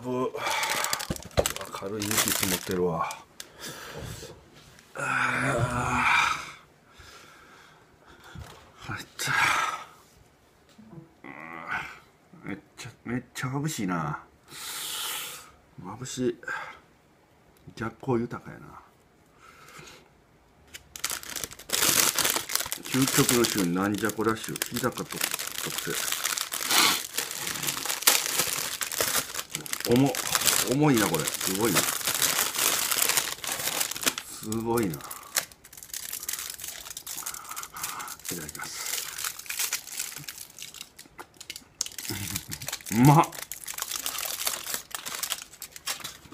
ぶ軽い雪積もってるわ。あー。めっちゃめっちゃ眩しいな。眩しい。逆光豊かやな。究極の週になんじゃこらしゅ日高ととって重重いなこれ。すごいな。すごいな。いただきます。うまっ。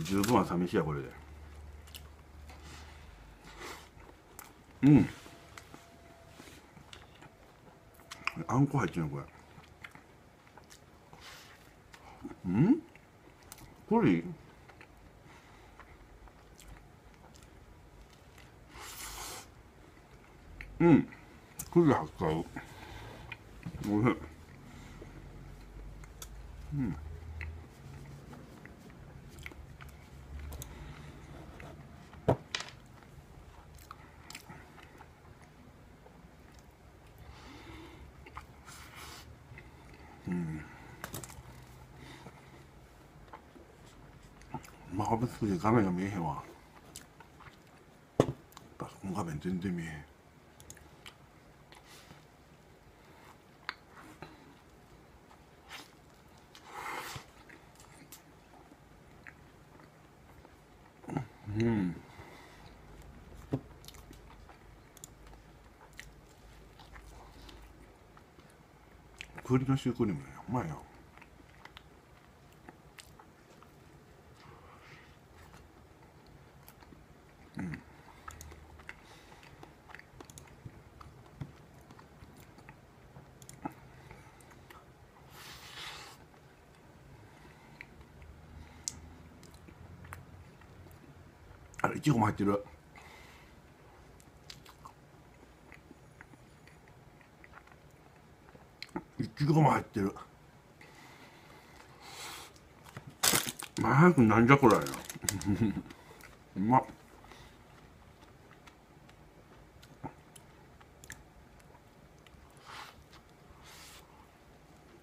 十分は寂しいやこれで。うん。あんこ入ってるのこれ。うん？栗うん栗八角おいしい。うん。まあぶつくて画面が見えへんわ。パソコン画面全然見えへん。うん。栗のシュークリームねうまいよ。あれいちごも入ってる。いちごも入ってる。まあ早くなんじゃこらや うまっ。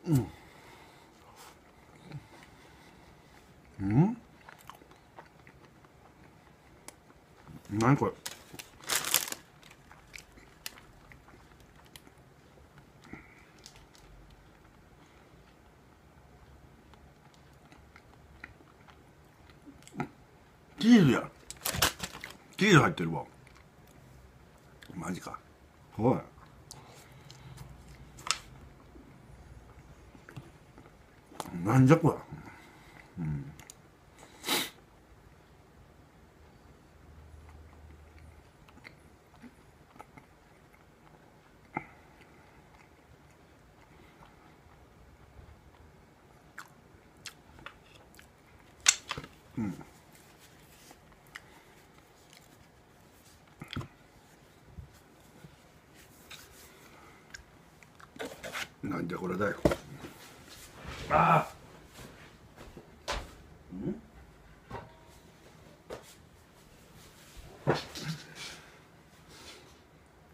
うん。何これ。チーズや。チーズ入ってるわ。マジか。おい。なんじゃこれなん。だよ。ああ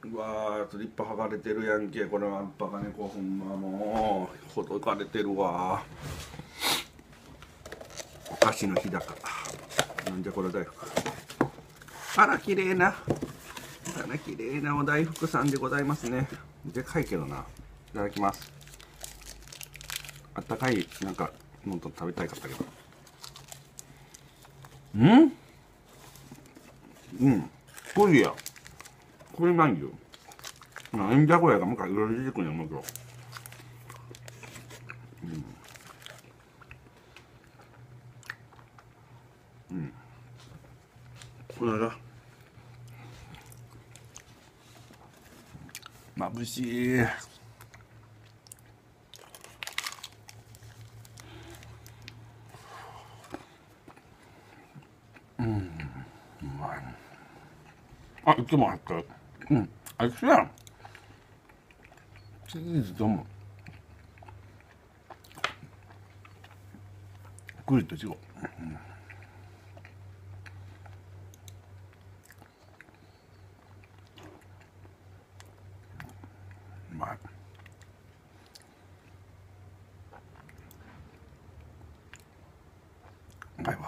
うわー立派剥がれてるやんけこれはバカ猫ほんまもう。ほどかれてるわ。お菓子の日高。なんでこれだよあら綺麗な。あら綺麗なお大福さんでございますね。でかいけどな。いただきます。あったかいなんかもっと食べたいかったけど。うん？うん。これや。これなんよなんじゃこれがもうかいろいろ出てくるんやもう今日うん。うん。これだ眩しい。あ、いつも入ってる。うん。あいつやん。チーズとも。といちご、うん、うまいうまいわ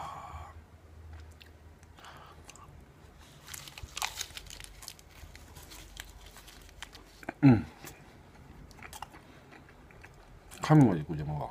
うん噛むまでいくじゃんも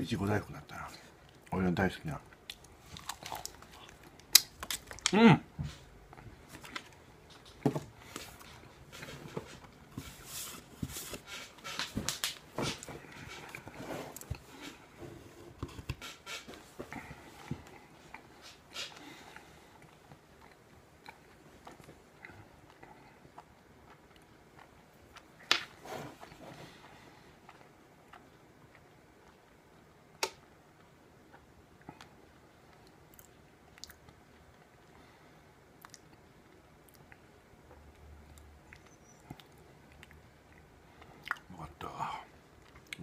いちご大福だったな。俺の大好きな。うん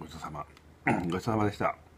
ごちそうさま。ごちそうさまでした。